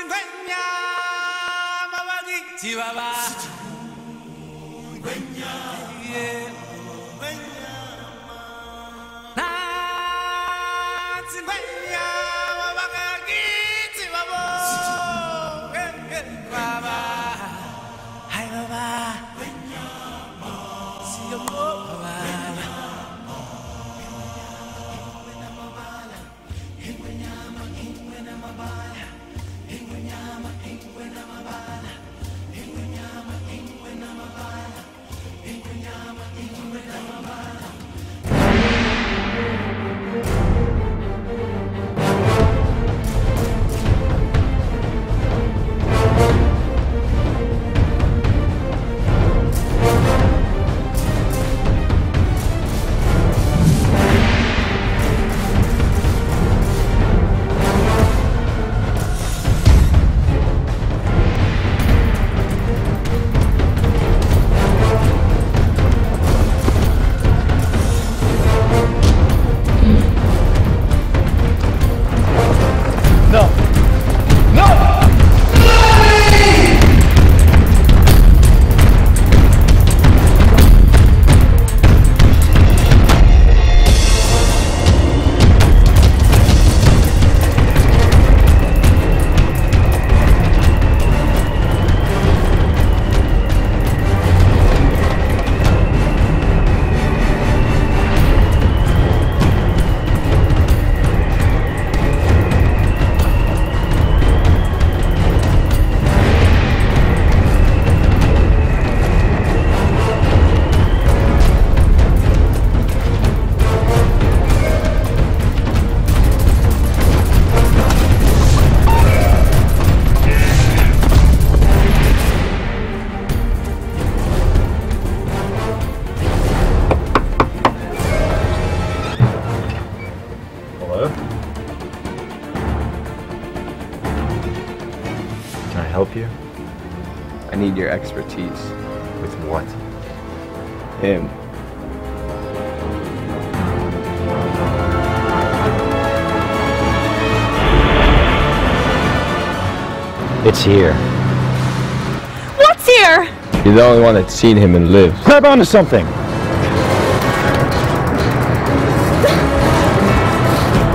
singwenya help you? I need your expertise. With what? Him. It's here. What's here? You're the only one that's seen him and lived. Grab onto something!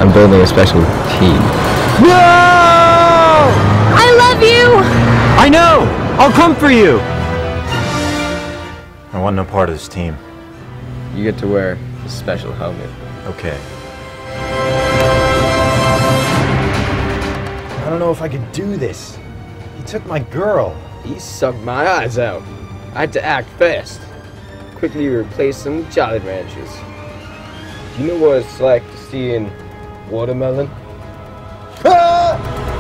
I'm building a special team. No! I'll come for you! I want no part of this team. You get to wear a special helmet. Okay. I don't know if I could do this. He took my girl. He sucked my eyes out. I had to act fast. Quickly replace them with Jolly Ranchers. Do you know what it's like to see in watermelon? Ah!